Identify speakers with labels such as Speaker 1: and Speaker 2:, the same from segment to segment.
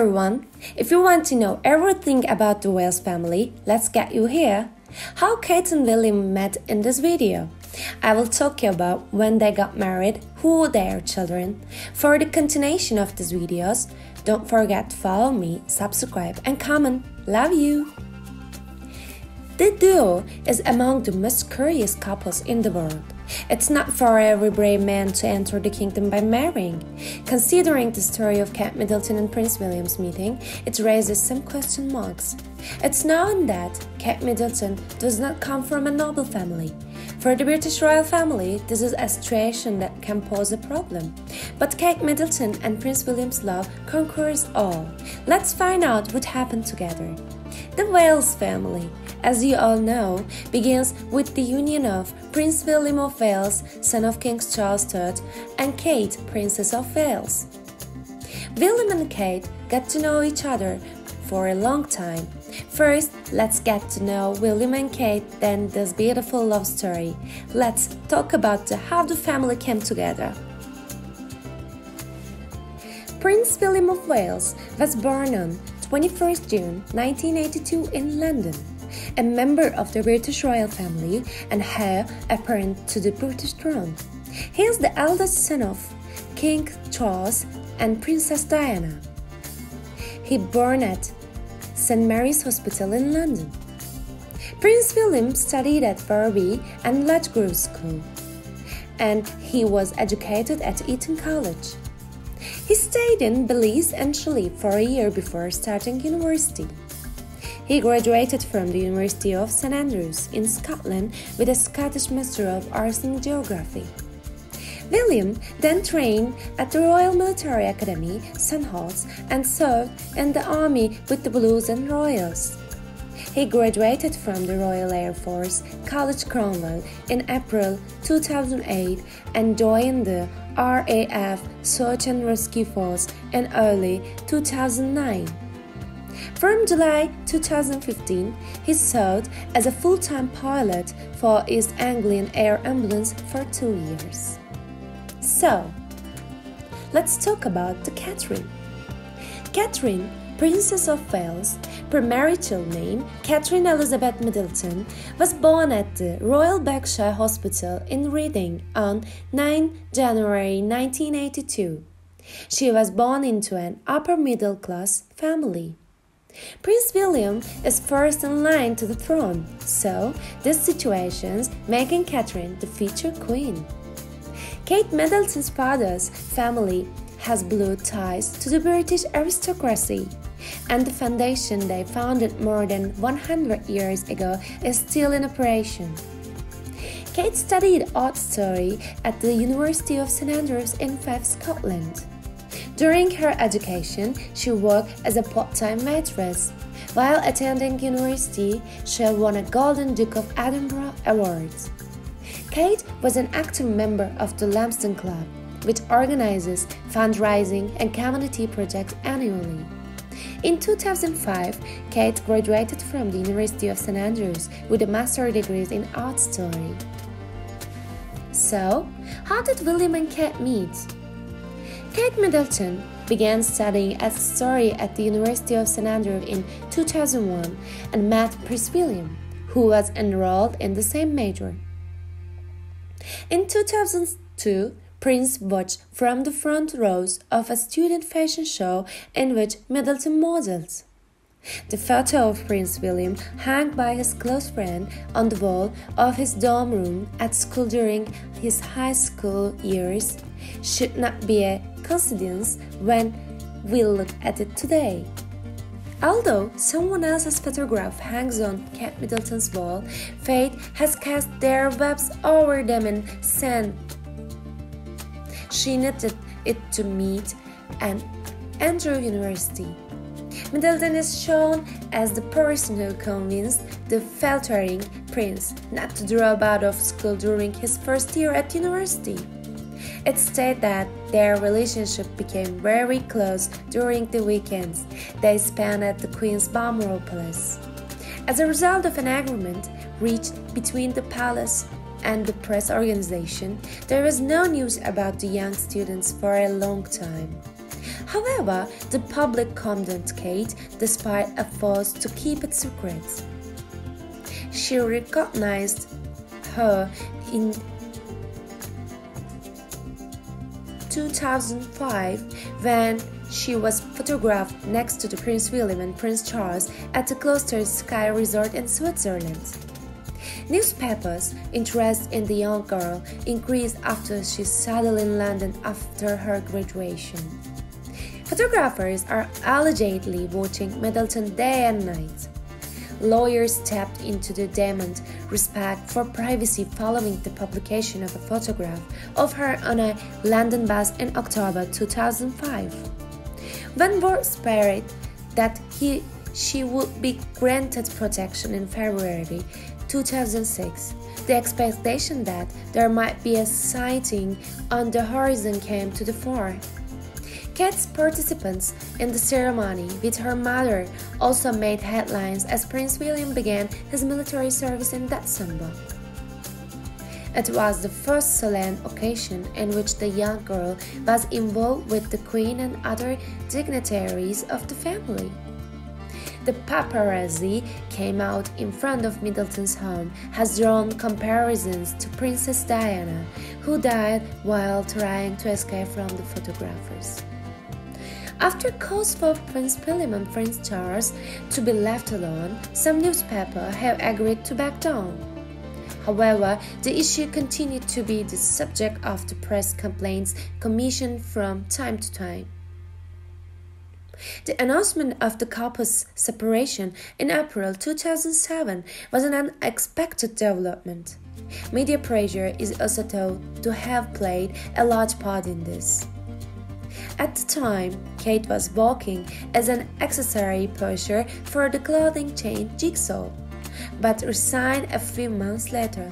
Speaker 1: everyone! If you want to know everything about the Wales family, let's get you here. How Kate and William met in this video. I will talk you about when they got married, who their children. For the continuation of these videos, don't forget to follow me, subscribe and comment. Love you! The duo is among the most curious couples in the world. It's not for every brave man to enter the kingdom by marrying. Considering the story of Kate Middleton and Prince William's meeting, it raises some question marks. It's known that Kate Middleton does not come from a noble family. For the British royal family, this is a situation that can pose a problem. But Kate Middleton and Prince William's love conquers all. Let's find out what happened together. The Wales family as you all know, begins with the union of Prince William of Wales, son of King Charles III, and Kate, Princess of Wales. William and Kate got to know each other for a long time. First, let's get to know William and Kate, then this beautiful love story. Let's talk about the, how the family came together. Prince William of Wales was born on 21st June 1982 in London a member of the British royal family and heir apparent to the British throne. He is the eldest son of King Charles and Princess Diana. He was born at St Mary's Hospital in London. Prince William studied at Barby and Ludgrove School, and he was educated at Eton College. He stayed in Belize and Chile for a year before starting university. He graduated from the University of St Andrews in Scotland with a Scottish Master of Arts in Geography. William then trained at the Royal Military Academy, Sandhurst, and served in the army with the Blues and Royals. He graduated from the Royal Air Force College Cranwell in April 2008 and joined the RAF Search and Rescue Force in early 2009. From July 2015, he served as a full time pilot for East Anglian Air Ambulance for two years. So, let's talk about the Catherine. Catherine, Princess of Wales, premarital name Catherine Elizabeth Middleton, was born at the Royal Berkshire Hospital in Reading on 9 January 1982. She was born into an upper middle class family. Prince William is first in line to the throne, so these situations making Catherine the future queen. Kate Middleton's father's family has blood ties to the British aristocracy, and the foundation they founded more than 100 years ago is still in operation. Kate studied art story at the University of St Andrews in Fife, Scotland. During her education, she worked as a part-time waitress. While attending university, she won a Golden Duke of Edinburgh Award. Kate was an active member of the Lambston Club, which organizes fundraising and community projects annually. In 2005, Kate graduated from the University of St Andrews with a master's degree in art story. So, how did William and Kate meet? Kate Middleton began studying as story at the University of St Andrews in 2001 and met Prince William, who was enrolled in the same major. In 2002, Prince watched from the front rows of a student fashion show in which Middleton models. The photo of Prince William hung by his close friend on the wall of his dorm room at school during his high school years should not be a coincidence when we look at it today. Although someone else's photograph hangs on Kate Middleton's wall, fate has cast their webs over them and sent. She needed it to meet and enter university. Middleton is shown as the person who convinced the faltering prince not to drop out of school during his first year at university. It stated that their relationship became very close during the weekends they spent at the Queen's Balmoral Palace. As a result of an agreement reached between the palace and the press organization, there was no news about the young students for a long time. However, the public condemned Kate despite efforts to keep it secret. She recognized her in 2005 when she was photographed next to the Prince William and Prince Charles at the Klosters Ski Resort in Switzerland. Newspapers' interest in the young girl increased after she settled in London after her graduation. Photographers are allegedly watching Middleton day and night. Lawyers tapped into the demand respect for privacy following the publication of a photograph of her on a London bus in October 2005. When word spread that he, she would be granted protection in February 2006, the expectation that there might be a sighting on the horizon came to the fore. Kate's participants in the ceremony with her mother also made headlines as Prince William began his military service in December. It was the first solemn occasion in which the young girl was involved with the Queen and other dignitaries of the family. The paparazzi came out in front of Middleton's home has drawn comparisons to Princess Diana, who died while trying to escape from the photographers. After calls for Prince William and Prince Charles to be left alone, some newspapers have agreed to back down. However, the issue continued to be the subject of the press complaints commissioned from time to time. The announcement of the couple's separation in April 2007 was an unexpected development. Media pressure is also thought to have played a large part in this. At the time, Kate was working as an accessory pusher for the clothing chain Jigsaw, but resigned a few months later.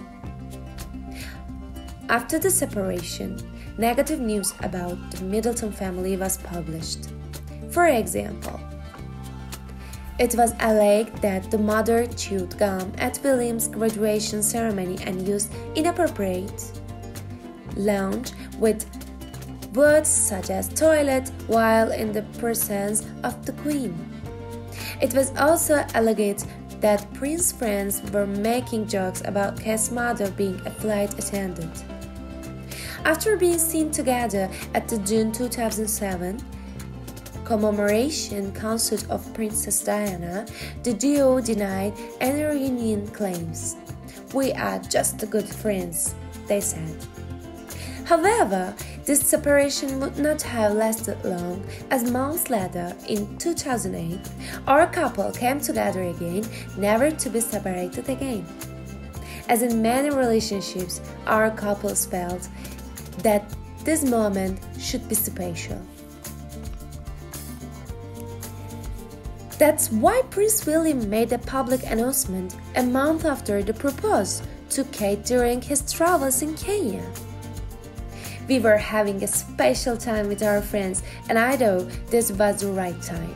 Speaker 1: After the separation, negative news about the Middleton family was published. For example, it was alleged that the mother chewed gum at William's graduation ceremony and used inappropriate language with words such as toilet while in the presence of the Queen. It was also alleged that Prince's friends were making jokes about Kate's mother being a flight attendant. After being seen together at the June 2007 commemoration concert of Princess Diana, the duo denied any reunion claims. We are just good friends, they said. However, this separation would not have lasted long, as months later, in 2008, our couple came together again, never to be separated again. As in many relationships, our couples felt that this moment should be special. That's why Prince William made a public announcement a month after the proposal to Kate during his travels in Kenya. We were having a special time with our friends, and I thought this was the right time.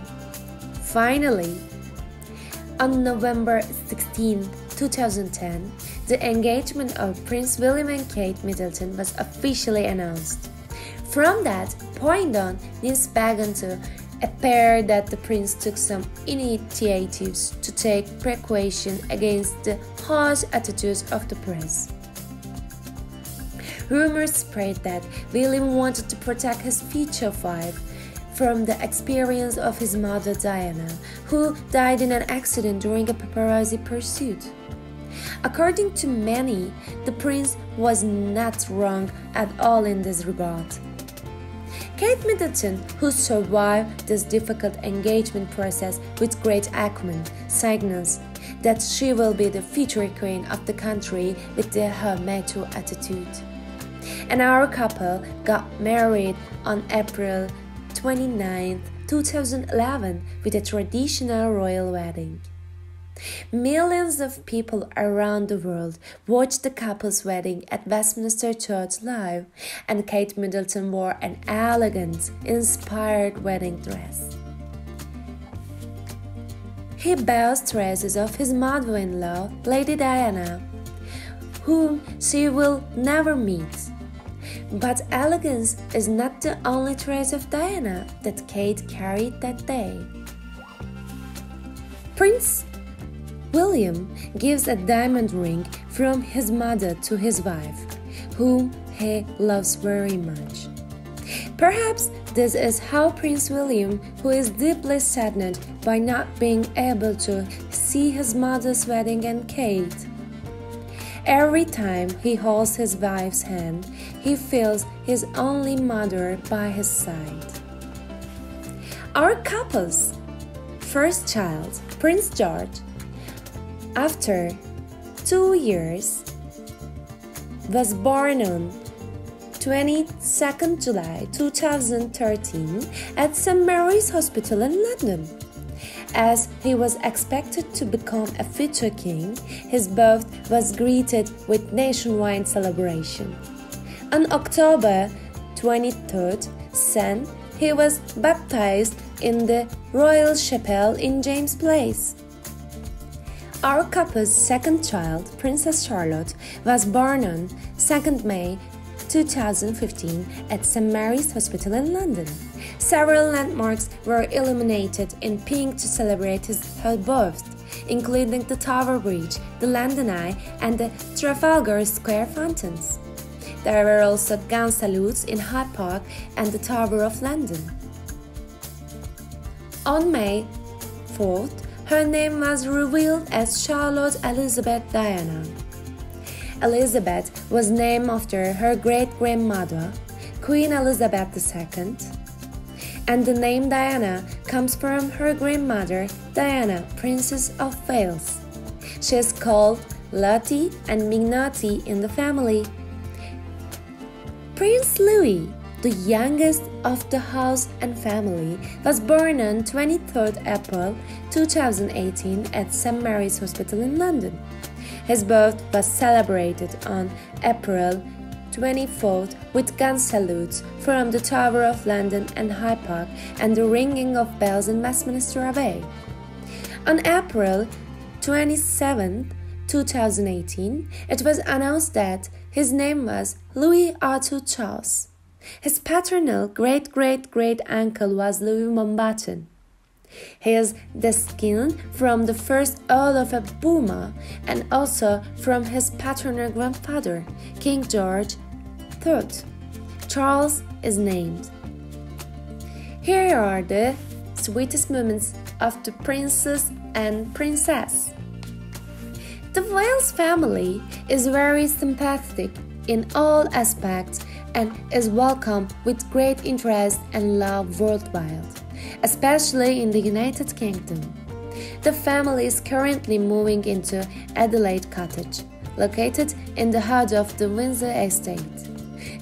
Speaker 1: Finally, on November 16, 2010, the engagement of Prince William and Kate Middleton was officially announced. From that point on, news began to appeared that the prince took some initiatives to take precaution against the harsh attitudes of the press. Rumors spread that William wanted to protect his future wife from the experience of his mother Diana, who died in an accident during a paparazzi pursuit. According to many, the prince was not wrong at all in this regard. Kate Middleton, who survived this difficult engagement process with great acumen, signals that she will be the future queen of the country with her macho attitude. And our couple got married on April 29, 2011, with a traditional royal wedding. Millions of people around the world watched the couple's wedding at Westminster Church live, and Kate Middleton wore an elegant, inspired wedding dress. He bears traces of his mother in law, Lady Diana, whom she will never meet. But elegance is not the only trait of Diana that Kate carried that day. Prince William gives a diamond ring from his mother to his wife, whom he loves very much. Perhaps this is how Prince William, who is deeply saddened by not being able to see his mother's wedding and Kate. Every time he holds his wife's hand, he feels his only mother by his side. Our couple's first child, Prince George, after two years, was born on 22nd July 2013 at St Mary's Hospital in London. As he was expected to become a future king, his birth was greeted with nationwide celebration. On October 23rd, St. he was baptized in the Royal Chapel in James Palace. Our couple's second child, Princess Charlotte, was born on 2nd May 2015 at St Mary's Hospital in London. Several landmarks were illuminated in pink to celebrate his, birth, including the Tower Bridge, the London Eye, and the Trafalgar Square fountains. There were also gun salutes in Hyde Park and the Tower of London. On May 4th, her name was revealed as Charlotte Elizabeth Diana. Elizabeth was named after her great grandmother, Queen Elizabeth II, and the name Diana comes from her grandmother, Diana, Princess of Wales. She is called Lottie and Mignonette in the family. Prince Louis, the youngest of the house and family, was born on 23rd April 2018 at St Mary's Hospital in London. His birth was celebrated on April 24th with gun salutes from the Tower of London and Hyde Park and the ringing of bells in Westminster Abbey. On April 27, 2018, it was announced that his name was Louis Arthur Charles. His paternal great great great uncle was Louis Mountbatten. He is descended from the first Earl of Beaumont and also from his paternal grandfather, King George III. Charles is named. Here are the sweetest moments of the princess and princess. The Wales family is very sympathetic in all aspects and is welcomed with great interest and love worldwide, especially in the United Kingdom. The family is currently moving into Adelaide Cottage, located in the heart of the Windsor estate.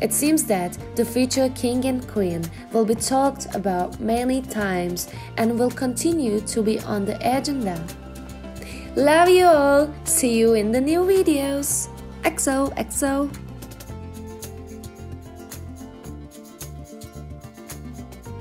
Speaker 1: It seems that the future king and queen will be talked about many times and will continue to be on the agenda. Love you all! See you in the new videos! XO, XO!